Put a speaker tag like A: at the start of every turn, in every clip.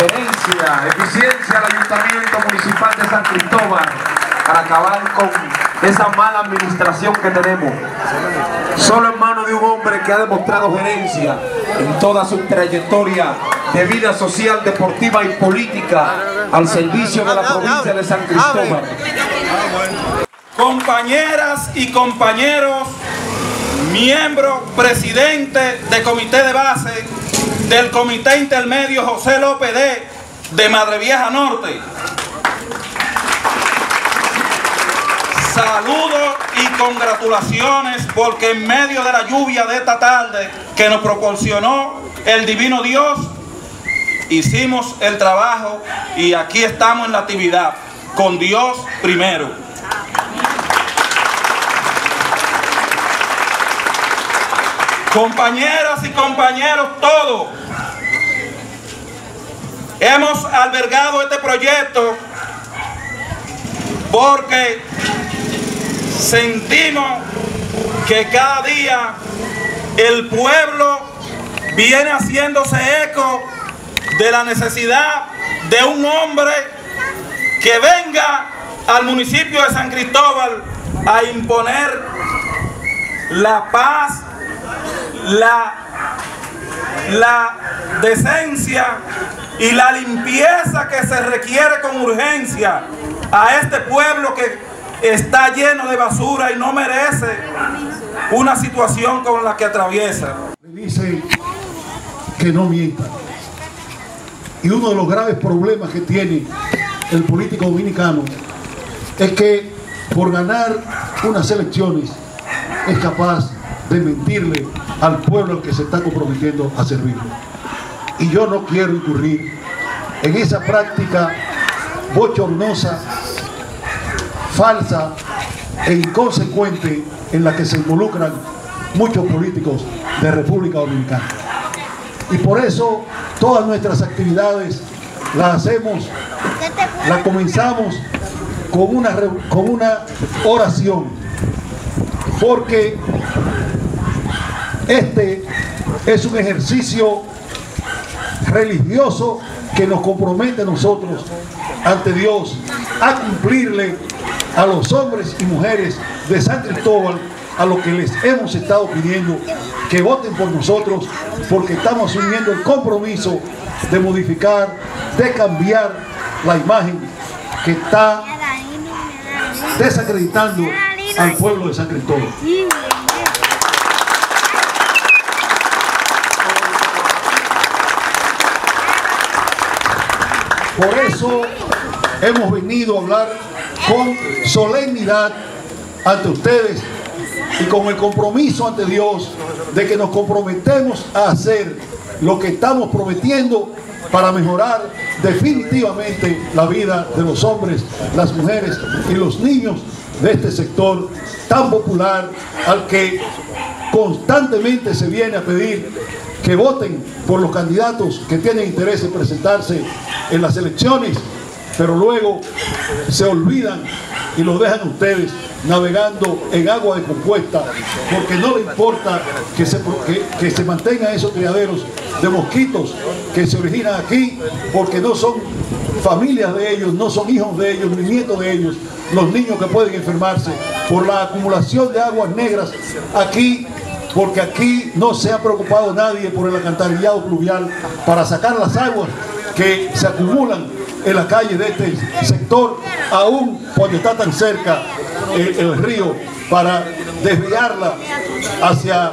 A: gerencia, eficiencia al Ayuntamiento Municipal de San Cristóbal para acabar con esa mala administración que tenemos. Solo en manos de un hombre que ha demostrado gerencia en toda su trayectoria de vida social, deportiva y política al servicio de la provincia de San Cristóbal.
B: Compañeras y compañeros, miembro presidente del comité de base del comité intermedio José López de, de Madre Vieja Norte. Saludos y congratulaciones porque en medio de la lluvia de esta tarde que nos proporcionó el divino Dios, hicimos el trabajo y aquí estamos en la actividad, con Dios primero. Compañeras y compañeros todos, hemos albergado este proyecto porque sentimos que cada día el pueblo viene haciéndose eco de la necesidad de un hombre que venga al municipio de San Cristóbal a imponer la paz, la, la decencia y la limpieza que se requiere con urgencia a este pueblo que está lleno de basura y no merece una situación como la que atraviesa.
C: Dice que no mienta. Y uno de los graves problemas que tiene el político dominicano es que por ganar unas elecciones es capaz de mentirle al pueblo al que se está comprometiendo a servir. Y yo no quiero incurrir en esa práctica bochornosa, falsa e inconsecuente en la que se involucran muchos políticos de República Dominicana. Y por eso todas nuestras actividades las hacemos, las comenzamos con una, con una oración, porque este es un ejercicio religioso que nos compromete a nosotros ante Dios a cumplirle a los hombres y mujeres de San Cristóbal a lo que les hemos estado pidiendo que voten por nosotros porque estamos asumiendo el compromiso de modificar, de cambiar la imagen que está desacreditando al pueblo de San Cristóbal. Por eso hemos venido a hablar con solemnidad ante ustedes y con el compromiso ante Dios de que nos comprometemos a hacer lo que estamos prometiendo para mejorar definitivamente la vida de los hombres, las mujeres y los niños de este sector tan popular al que constantemente se viene a pedir que voten por los candidatos que tienen interés en presentarse en las elecciones, pero luego se olvidan y los dejan ustedes navegando en agua de compuesta porque no le importa que se, que, que se mantengan esos criaderos de mosquitos que se originan aquí porque no son familias de ellos, no son hijos de ellos, ni nietos de ellos, los niños que pueden enfermarse por la acumulación de aguas negras aquí porque aquí no se ha preocupado nadie por el alcantarillado pluvial para sacar las aguas que se acumulan en la calle de este sector, aún cuando está tan cerca el, el río, para desviarla hacia,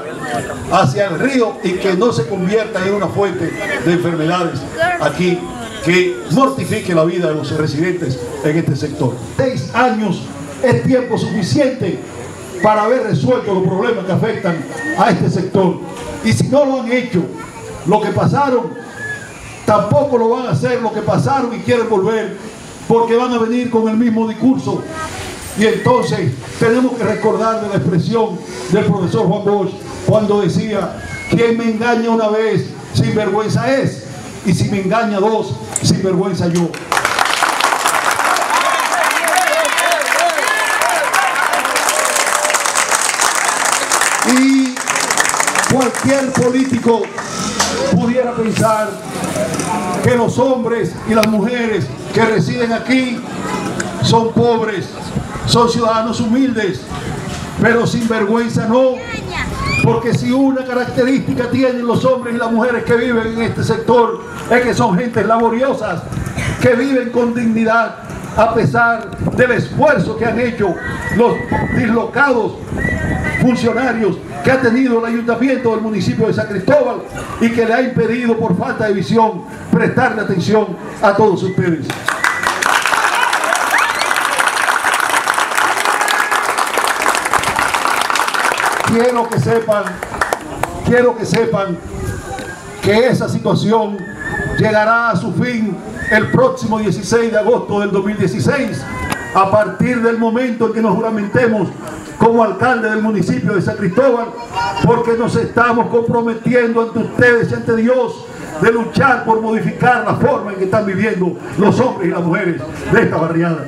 C: hacia el río y que no se convierta en una fuente de enfermedades aquí que mortifique la vida de los residentes en este sector. Seis años es tiempo suficiente para haber resuelto los problemas que afectan a este sector. Y si no lo han hecho, lo que pasaron, tampoco lo van a hacer lo que pasaron y quieren volver, porque van a venir con el mismo discurso. Y entonces tenemos que recordar de la expresión del profesor Juan Bosch cuando decía, quien me engaña una vez, sin vergüenza es, y si me engaña dos, sin vergüenza yo. Y cualquier político pudiera pensar que los hombres y las mujeres que residen aquí son pobres, son ciudadanos humildes, pero sin vergüenza no. Porque si una característica tienen los hombres y las mujeres que viven en este sector es que son gentes laboriosas, que viven con dignidad a pesar del esfuerzo que han hecho los dislocados funcionarios que ha tenido el ayuntamiento del municipio de San Cristóbal y que le ha impedido por falta de visión prestarle atención a todos ustedes. Quiero que sepan, quiero que sepan que esa situación llegará a su fin el próximo 16 de agosto del 2016, a partir del momento en que nos juramentemos como alcalde del municipio de San Cristóbal, porque nos estamos comprometiendo ante ustedes y ante Dios de luchar por modificar la forma en que están viviendo los hombres y las mujeres de esta barriada.